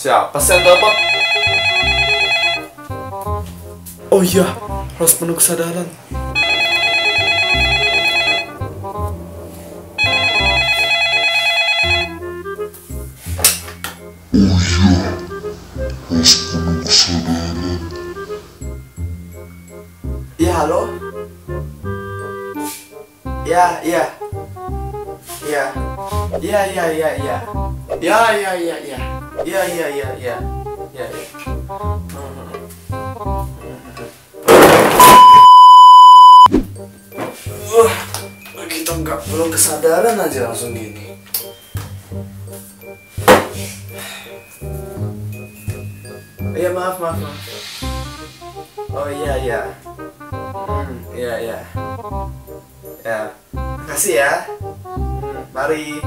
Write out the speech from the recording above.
Siapa sih yang telepon? Oh iya, harus penuh kesadaran. Iya, halo? Ya, iya. Iya. Iya, iya, iya, iya. Ya, ya, ya, ya. Ya, ya, ya, ya. Ya, ya. Wah, kita nggak belum kesadaran aja langsung gini. Iya maaf maaf maaf. Oh iya iya. Hmm, iya iya. Ya, makasih ya. Mari.